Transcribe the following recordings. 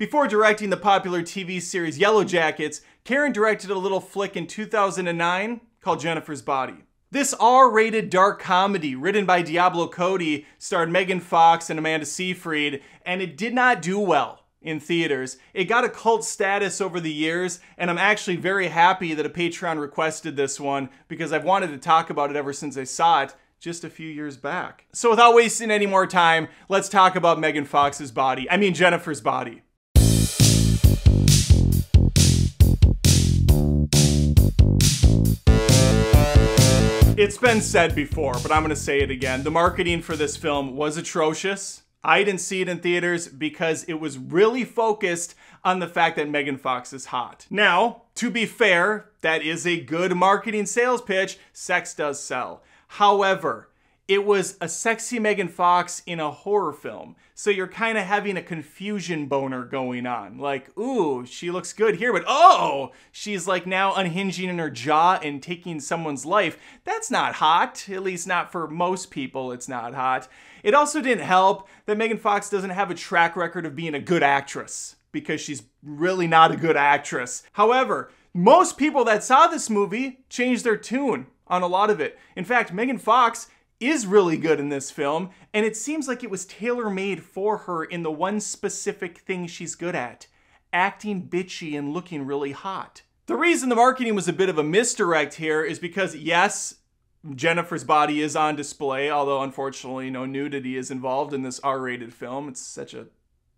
Before directing the popular TV series Yellow Jackets, Karyn directed a little flick in 2009 called Jennifer's Body. This R-rated dark comedy, written by Diablo Cody, starred Megan Fox and Amanda Seyfried, and it did not do well in theaters. It got a cult status over the years, and I'm actually very happy that a Patreon requested this one because I've wanted to talk about it ever since I saw it just a few years back. So without wasting any more time, let's talk about Megan Fox's body. I mean Jennifer's body. It's been said before, but I'm gonna say it again. The marketing for this film was atrocious. I didn't see it in theaters because it was really focused on the fact that Megan Fox is hot. Now, to be fair, that is a good marketing sales pitch. Sex does sell. However, it was a sexy Megan Fox in a horror film. So you're kind of having a confusion boner going on. Like, ooh, she looks good here, but oh, she's like now unhinging in her jaw and taking someone's life. That's not hot. At least not for most people, it's not hot. It also didn't help that Megan Fox doesn't have a track record of being a good actress because she's really not a good actress. However, most people that saw this movie changed their tune on a lot of it. In fact, Megan Fox is really good in this film, and it seems like it was tailor made for her in the one specific thing she's good at acting bitchy and looking really hot. The reason the marketing was a bit of a misdirect here is because, yes, Jennifer's body is on display, although unfortunately no nudity is involved in this R rated film. It's such a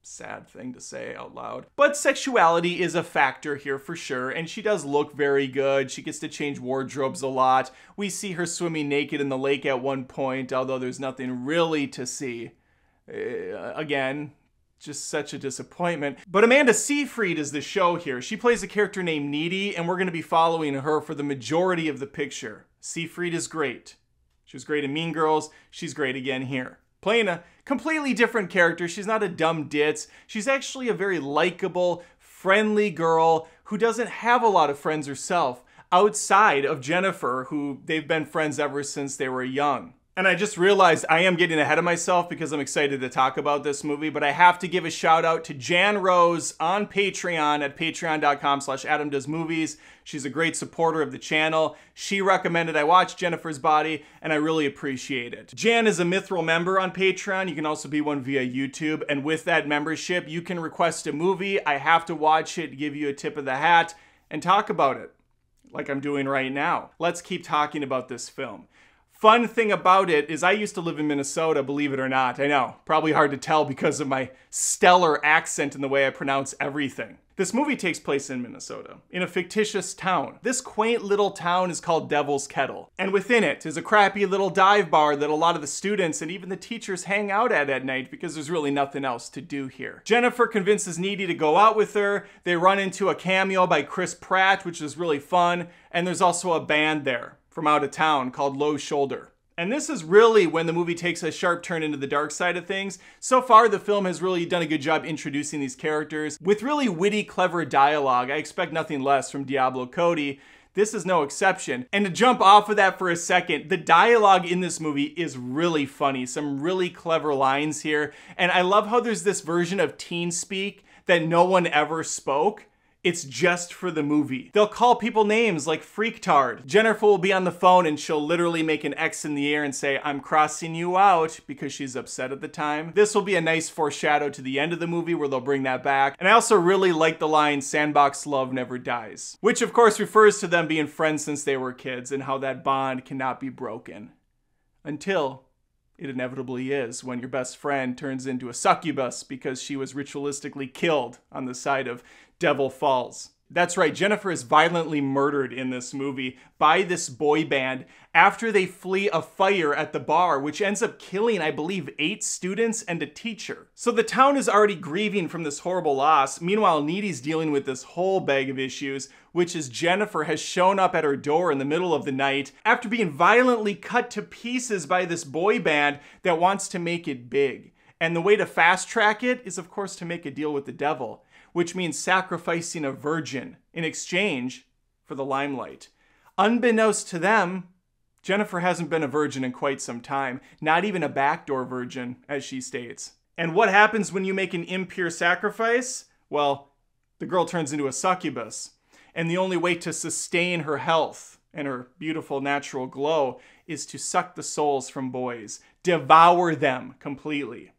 sad thing to say out loud. But sexuality is a factor here for sure, and she does look very good. She gets to change wardrobes a lot. We see her swimming naked in the lake at one point, although there's nothing really to see. Uh, again, just such a disappointment. But Amanda Seyfried is the show here. She plays a character named Needy, and we're going to be following her for the majority of the picture. Seyfried is great. She was great in Mean Girls. She's great again here playing a completely different character. She's not a dumb ditz. She's actually a very likable, friendly girl who doesn't have a lot of friends herself outside of Jennifer, who they've been friends ever since they were young. And I just realized I am getting ahead of myself because I'm excited to talk about this movie, but I have to give a shout out to Jan Rose on Patreon at patreon.com slash adamdoesmovies. She's a great supporter of the channel. She recommended I watch Jennifer's Body, and I really appreciate it. Jan is a Mithril member on Patreon. You can also be one via YouTube, and with that membership, you can request a movie. I have to watch it, give you a tip of the hat, and talk about it like I'm doing right now. Let's keep talking about this film. Fun thing about it is I used to live in Minnesota, believe it or not. I know, probably hard to tell because of my stellar accent and the way I pronounce everything. This movie takes place in Minnesota, in a fictitious town. This quaint little town is called Devil's Kettle, and within it is a crappy little dive bar that a lot of the students and even the teachers hang out at at night because there's really nothing else to do here. Jennifer convinces Needy to go out with her. They run into a cameo by Chris Pratt, which is really fun, and there's also a band there from out of town called Low Shoulder. And this is really when the movie takes a sharp turn into the dark side of things. So far, the film has really done a good job introducing these characters with really witty, clever dialogue. I expect nothing less from Diablo Cody. This is no exception. And to jump off of that for a second, the dialogue in this movie is really funny. Some really clever lines here. And I love how there's this version of teen speak that no one ever spoke. It's just for the movie. They'll call people names like Freaktard. Jennifer will be on the phone and she'll literally make an X in the air and say, I'm crossing you out because she's upset at the time. This will be a nice foreshadow to the end of the movie where they'll bring that back. And I also really like the line, sandbox love never dies, which of course refers to them being friends since they were kids and how that bond cannot be broken. Until it inevitably is when your best friend turns into a succubus because she was ritualistically killed on the side of Devil Falls. That's right, Jennifer is violently murdered in this movie by this boy band after they flee a fire at the bar, which ends up killing, I believe, eight students and a teacher. So the town is already grieving from this horrible loss. Meanwhile, Needy's dealing with this whole bag of issues, which is Jennifer has shown up at her door in the middle of the night after being violently cut to pieces by this boy band that wants to make it big. And the way to fast track it is, of course, to make a deal with the devil which means sacrificing a virgin in exchange for the limelight. Unbeknownst to them, Jennifer hasn't been a virgin in quite some time, not even a backdoor virgin, as she states. And what happens when you make an impure sacrifice? Well, the girl turns into a succubus. And the only way to sustain her health and her beautiful natural glow is to suck the souls from boys, devour them completely.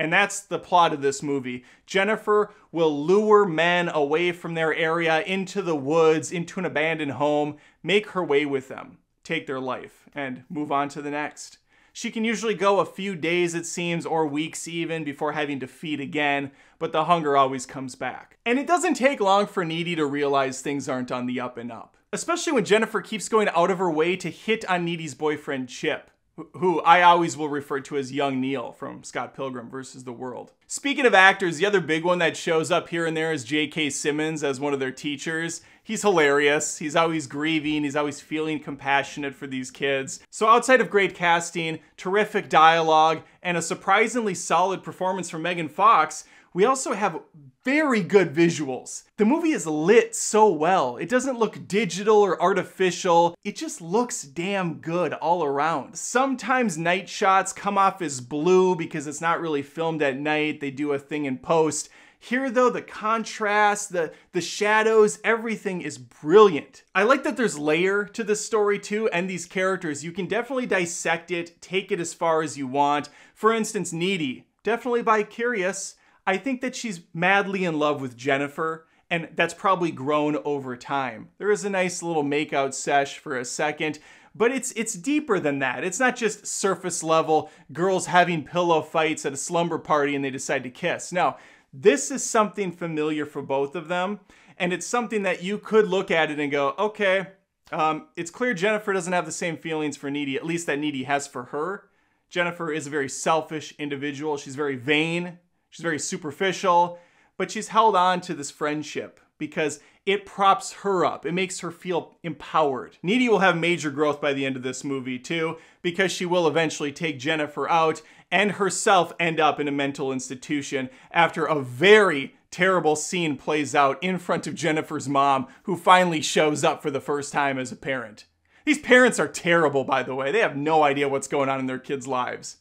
And that's the plot of this movie. Jennifer will lure men away from their area into the woods, into an abandoned home, make her way with them, take their life, and move on to the next. She can usually go a few days, it seems, or weeks even, before having to feed again, but the hunger always comes back. And it doesn't take long for Needy to realize things aren't on the up and up. Especially when Jennifer keeps going out of her way to hit on Needy's boyfriend, Chip who I always will refer to as young Neil from Scott Pilgrim versus the World. Speaking of actors, the other big one that shows up here and there is J.K. Simmons as one of their teachers. He's hilarious. He's always grieving. He's always feeling compassionate for these kids. So outside of great casting, terrific dialogue, and a surprisingly solid performance from Megan Fox, we also have very good visuals. The movie is lit so well. It doesn't look digital or artificial. It just looks damn good all around. Sometimes night shots come off as blue because it's not really filmed at night. They do a thing in post. Here though, the contrast, the, the shadows, everything is brilliant. I like that there's layer to this story too and these characters. You can definitely dissect it, take it as far as you want. For instance, Needy, definitely bi-curious, I think that she's madly in love with Jennifer, and that's probably grown over time. There is a nice little makeout sesh for a second, but it's it's deeper than that. It's not just surface level girls having pillow fights at a slumber party and they decide to kiss. No, this is something familiar for both of them, and it's something that you could look at it and go, okay, um, it's clear Jennifer doesn't have the same feelings for Needy, at least that Needy has for her. Jennifer is a very selfish individual. She's very vain. She's very superficial, but she's held on to this friendship because it props her up. It makes her feel empowered. Needy will have major growth by the end of this movie too, because she will eventually take Jennifer out and herself end up in a mental institution after a very terrible scene plays out in front of Jennifer's mom, who finally shows up for the first time as a parent. These parents are terrible, by the way. They have no idea what's going on in their kids' lives.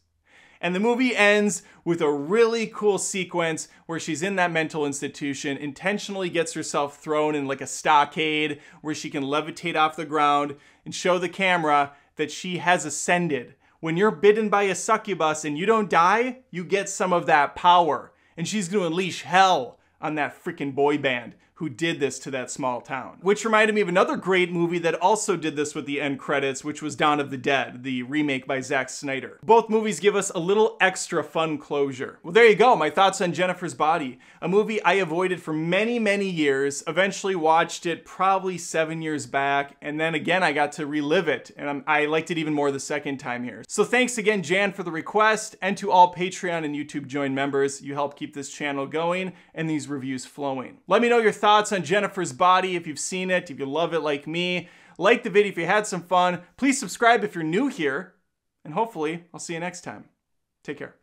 And the movie ends with a really cool sequence where she's in that mental institution, intentionally gets herself thrown in like a stockade where she can levitate off the ground and show the camera that she has ascended. When you're bitten by a succubus and you don't die, you get some of that power. And she's gonna unleash hell on that freaking boy band who did this to that small town. Which reminded me of another great movie that also did this with the end credits, which was Dawn of the Dead, the remake by Zack Snyder. Both movies give us a little extra fun closure. Well, there you go, my thoughts on Jennifer's Body, a movie I avoided for many, many years, eventually watched it probably seven years back, and then again I got to relive it, and I liked it even more the second time here. So thanks again, Jan, for the request, and to all Patreon and YouTube Join members. You help keep this channel going and these reviews flowing. Let me know your thoughts thoughts on Jennifer's body if you've seen it, if you love it like me. Like the video if you had some fun. Please subscribe if you're new here. And hopefully, I'll see you next time. Take care.